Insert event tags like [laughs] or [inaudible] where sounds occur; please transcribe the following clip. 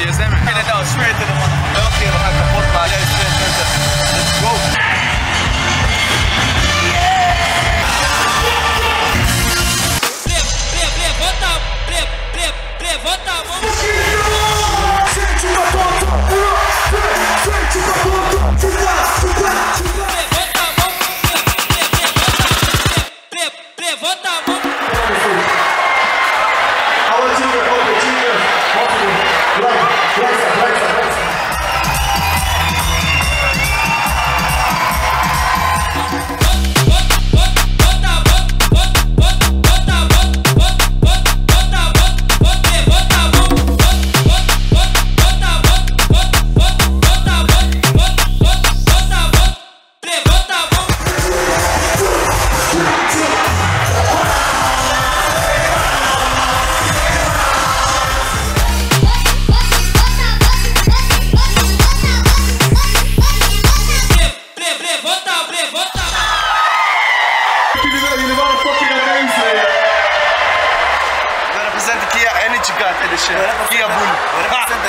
Crazy, isn't it? Don't kill, We represent Kia Energy Guard edition. Kia Bull. [laughs]